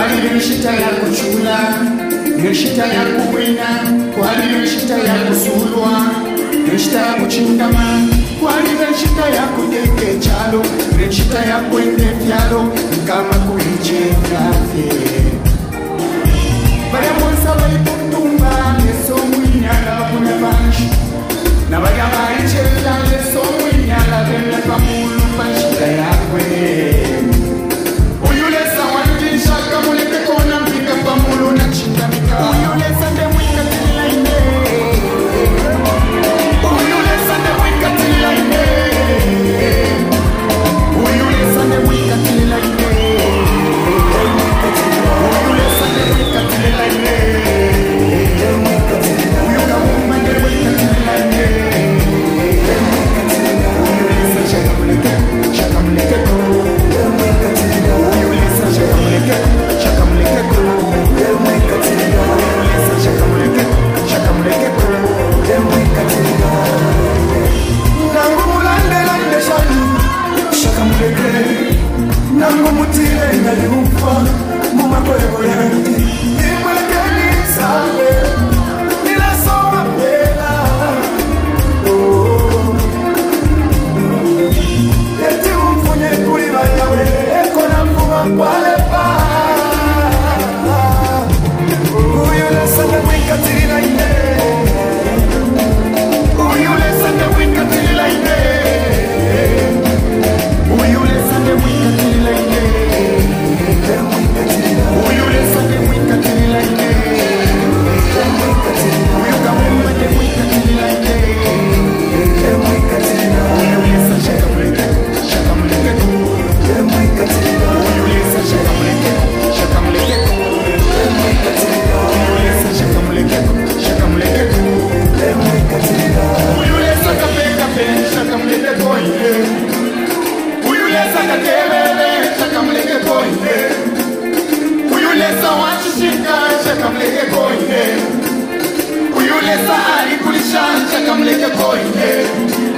kwari nechita yakuchula nechita yakuwina kwari nechita yakusurwa nechita yakuchingamana kwari nechita yakudeke chalo nechita yakuende fyaro kamleke koine uyulesa alikulishanja kamleke koine